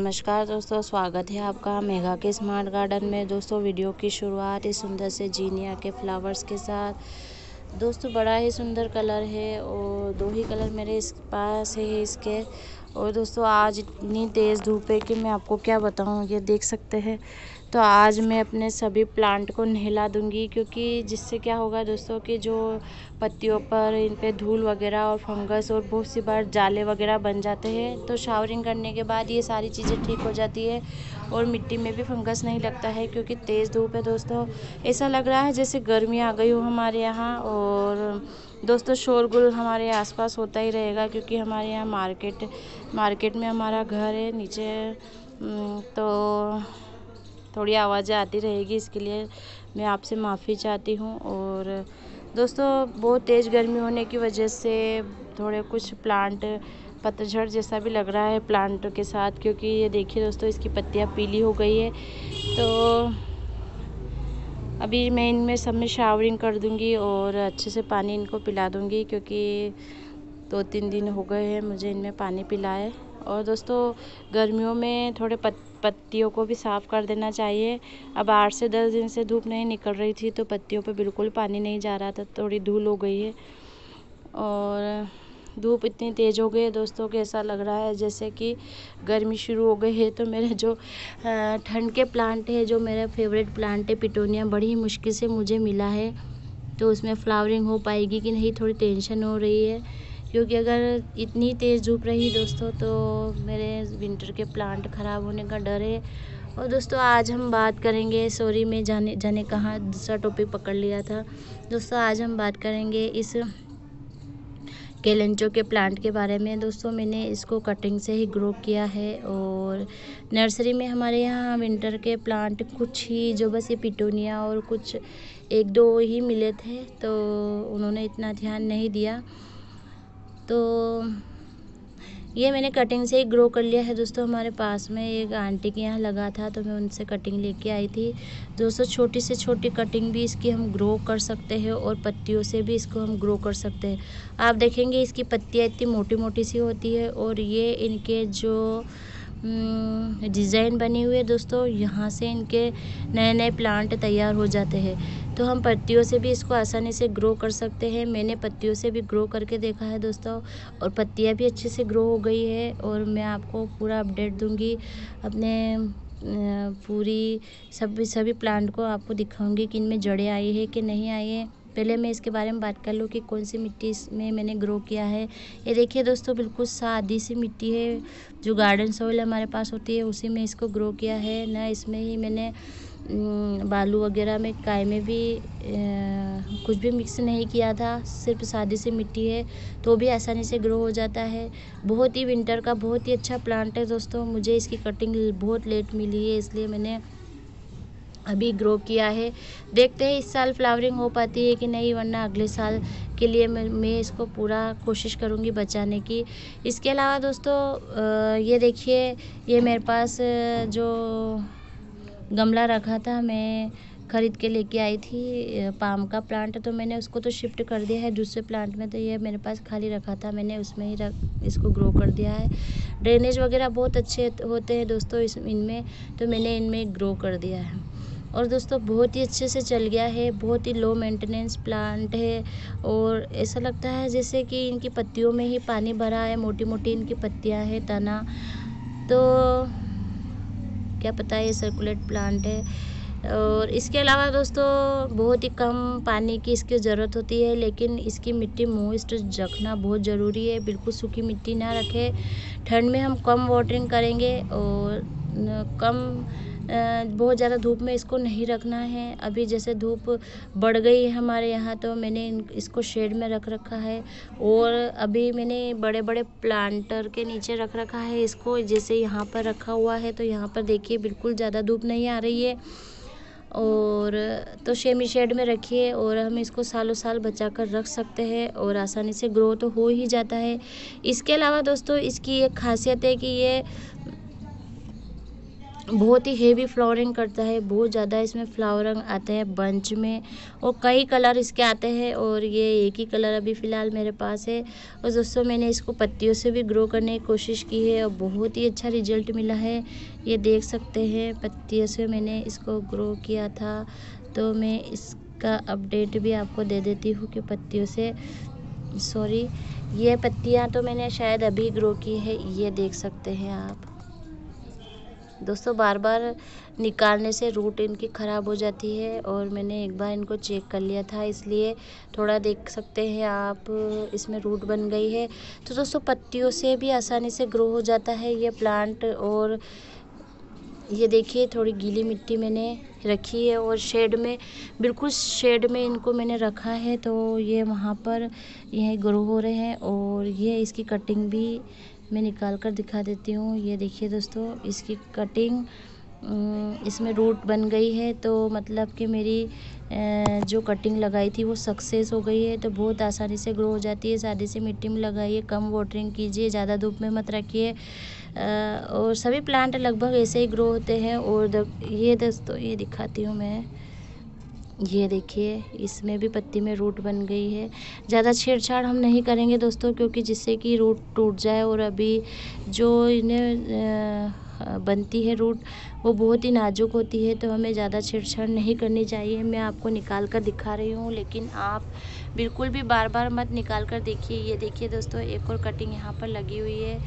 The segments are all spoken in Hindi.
नमस्कार दोस्तों, स्वागत है आपका मेघा के स्मार्ट गार्डन में। दोस्तों वीडियो की शुरुआत इस सुंदर से जीनिया के फ्लावर्स के साथ। दोस्तों, बड़ा ही सुंदर कलर है और दो ही कलर मेरे इस पास है इसके। और दोस्तों, आज इतनी तेज़ धूप है कि मैं आपको क्या बताऊँ, ये देख सकते हैं। तो आज मैं अपने सभी प्लांट को नहला दूँगी, क्योंकि जिससे क्या होगा दोस्तों कि जो पत्तियों पर इन पे धूल वगैरह और फंगस और बहुत सी बार जाले वगैरह बन जाते हैं तो शावरिंग करने के बाद ये सारी चीज़ें ठीक हो जाती है और मिट्टी में भी फंगस नहीं लगता है, क्योंकि तेज़ धूप है दोस्तों। ऐसा लग रहा है जैसे गर्मी आ गई हो हमारे यहाँ और दोस्तों, शोरगुल हमारे आसपास होता ही रहेगा क्योंकि हमारे यहाँ मार्केट मार्केट में हमारा घर है, नीचे तो थोड़ी आवाज़ें आती रहेगी, इसके लिए मैं आपसे माफ़ी चाहती हूँ और दोस्तों, बहुत तेज़ गर्मी होने की वजह से थोड़े कुछ प्लांट, पतझड़ जैसा भी लग रहा है प्लांट के साथ, क्योंकि ये देखिए दोस्तों, इसकी पत्तियाँ पीली हो गई है तो अभी मैं इनमें सब में शावरिंग कर दूँगी और अच्छे से पानी इनको पिला दूँगी क्योंकि दो तीन दिन हो गए हैं मुझे इनमें पानी पिलाए। और दोस्तों, गर्मियों में थोड़े पत, पत्तियों को भी साफ़ कर देना चाहिए। अब आठ से दस दिन से धूप नहीं निकल रही थी तो पत्तियों पर बिल्कुल पानी नहीं जा रहा था, थोड़ी धूल हो गई है। और धूप इतनी तेज़ हो गई है, दोस्तों, कि ऐसा लग रहा है जैसे कि गर्मी शुरू हो गई है। तो मेरे जो ठंड के प्लांट है, जो मेरा फेवरेट प्लांट है पिटोनिया बड़ी मुश्किल से मुझे मिला है। तो उसमें फ्लावरिंग हो पाएगी कि नहीं, थोड़ी टेंशन हो रही है। क्योंकि अगर इतनी तेज़ धूप रही दोस्तों तो मेरे विंटर के प्लांट ख़राब होने का डर है। और दोस्तों, आज हम बात करेंगे सॉरी मैं जाने जाने कहाँ दूसरा टॉपिक पकड़ लिया था। दोस्तों, आज हम बात करेंगे इस केलेंचो के प्लांट के बारे में। दोस्तों, मैंने इसको कटिंग से ही ग्रो किया है और नर्सरी में हमारे यहाँ विंटर के प्लांट कुछ ही, जो बस ये पिटोनिया और कुछ एक दो ही मिले थे तो उन्होंने इतना ध्यान नहीं दिया। तो ये मैंने कटिंग से ही ग्रो कर लिया है। दोस्तों, हमारे पास में एक आंटी के यहाँ लगा था तो मैं उनसे कटिंग लेके आई थी। दोस्तों, छोटी से छोटी कटिंग भी इसकी हम ग्रो कर सकते हैं और पत्तियों से भी इसको हम ग्रो कर सकते हैं। आप देखेंगे, इसकी पत्तियाँ इतनी मोटी मोटी सी होती है और ये इनके जो डिज़ाइन बनी हुई है दोस्तों, यहाँ से इनके नए नए प्लांट तैयार हो जाते हैं। तो हम पत्तियों से भी इसको आसानी से ग्रो कर सकते हैं। मैंने पत्तियों से भी ग्रो करके देखा है दोस्तों, और पत्तियाँ भी अच्छे से ग्रो हो गई है, और मैं आपको पूरा अपडेट दूँगी अपने पूरी, सभी सभी प्लांट को आपको दिखाऊँगी कि इनमें जड़ें आई है कि नहीं आई है। पहले मैं इसके बारे में बात कर लूँ कि कौन सी मिट्टी इसमें मैंने ग्रो किया है। ये देखिए दोस्तों, बिल्कुल सादी सी मिट्टी है, जो गार्डन सॉइल हमारे पास होती है, उसी में इसको ग्रो किया है। ना इसमें ही मैंने बालू वगैरह में काय में भी कुछ भी मिक्स नहीं किया था, सिर्फ़ सादी सी मिट्टी है तो भी आसानी से ग्रो हो जाता है। बहुत ही विंटर का बहुत ही अच्छा प्लांट है दोस्तों, मुझे इसकी कटिंग बहुत लेट मिली है, इसलिए मैंने अभी ग्रो किया है। देखते हैं इस साल फ्लावरिंग हो पाती है कि नहीं, वरना अगले साल के लिए मैं मैं इसको पूरा कोशिश करूँगी बचाने की। इसके अलावा दोस्तों ये देखिए, ये मेरे पास जो गमला रखा था, मैं ख़रीद के लेके आई थी पाम का प्लांट तो मैंने उसको तो शिफ्ट कर दिया है दूसरे प्लांट में तो ये मेरे पास खाली रखा था, मैंने उसमें ही रख, इसको ग्रो कर दिया है। ड्रेनेज वगैरह बहुत अच्छे होते हैं दोस्तों इस, इनमें तो मैंने इनमें ग्रो कर दिया है। और दोस्तों, बहुत ही अच्छे से चल गया है, बहुत ही लो मेंटेनेंस प्लांट है और ऐसा लगता है जैसे कि इनकी पत्तियों में ही पानी भरा है मोटी मोटी इनकी पत्तियाँ हैं, तना। तो क्या पता है ये सर्कुलेट प्लांट है। और इसके अलावा दोस्तों, बहुत ही कम पानी की इसकी ज़रूरत होती है, लेकिन इसकी मिट्टी मोइस्ट रखना बहुत ज़रूरी है, बिल्कुल सूखी मिट्टी ना रखें। ठंड में हम कम वाटरिंग करेंगे और कम बहुत ज़्यादा धूप में इसको नहीं रखना है। अभी जैसे धूप बढ़ गई है हमारे यहाँ तो मैंने इसको शेड में रख रखा है और अभी मैंने बड़े बड़े प्लांटर के नीचे रख रखा है इसको। जैसे यहाँ पर रखा हुआ है तो यहाँ पर देखिए बिल्कुल ज़्यादा धूप नहीं आ रही है। और तो शेमी शेड में रखिए और हम इसको सालों साल बचा कर रख सकते हैं और आसानी से ग्रो तो हो ही जाता है। इसके अलावा दोस्तों, इसकी एक खासियत है कि ये बहुत ही हेवी फ्लावरिंग करता है, बहुत ज़्यादा इसमें फ्लावरिंग आते हैं बंच में और कई कलर इसके आते हैं और ये एक ही कलर अभी फ़िलहाल मेरे पास है। और दोस्तों, मैंने इसको पत्तियों से भी ग्रो करने की कोशिश की है और बहुत ही अच्छा रिज़ल्ट मिला है। ये देख सकते हैं, पत्तियों से मैंने इसको ग्रो किया था। तो मैं इसका अपडेट भी आपको दे देती हूँ कि पत्तियों से। सॉरी ये पत्तियाँ तो मैंने शायद अभी ग्रो की है, ये देख सकते हैं आप। दोस्तों बार बार निकालने से रूट इनकी ख़राब हो जाती है और मैंने एक बार इनको चेक कर लिया था, इसलिए थोड़ा देख सकते हैं आप, इसमें रूट बन गई है। तो दोस्तों, पत्तियों से भी आसानी से ग्रो हो जाता है ये प्लांट और ये देखिए, थोड़ी गीली मिट्टी मैंने रखी है और शेड में, बिल्कुल शेड में इनको मैंने रखा है तो ये वहाँ पर यह ग्रो हो रहे हैं और ये इसकी कटिंग भी मैं निकाल कर दिखा देती हूँ। ये देखिए दोस्तों, इसकी कटिंग इसमें रूट बन गई है तो मतलब कि मेरी जो कटिंग लगाई थी वो सक्सेस हो गई है तो बहुत आसानी से ग्रो हो जाती है सादी से मिट्टी में लगाइए, कम वाटरिंग कीजिए, ज़्यादा धूप में मत रखिए और सभी प्लांट लगभग ऐसे ही ग्रो होते हैं, और ये दोस्तों, ये दिखाती हूँ मैं, ये देखिए, इसमें भी पत्ती में रूट बन गई है, ज़्यादा छेड़छाड़ हम नहीं करेंगे दोस्तों, क्योंकि जिससे कि रूट टूट जाए, और अभी जो इन्हें बनती है रूट वो बहुत ही नाजुक होती है तो हमें ज़्यादा छेड़छाड़ नहीं करनी चाहिए। मैं आपको निकाल कर दिखा रही हूँ, लेकिन आप बिल्कुल भी बार बार मत निकाल कर देखिए। ये देखिए दोस्तों, एक और कटिंग यहाँ पर लगी हुई है।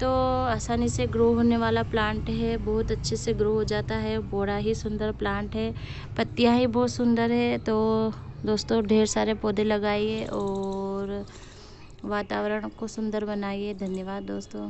तो आसानी से ग्रो होने वाला प्लांट है, बहुत अच्छे से ग्रो हो जाता है। बड़ा ही सुंदर प्लांट है, पत्तियाँ ही बहुत सुंदर है। तो दोस्तों, ढेर सारे पौधे लगाइए और वातावरण को सुंदर बनाइए। धन्यवाद दोस्तों।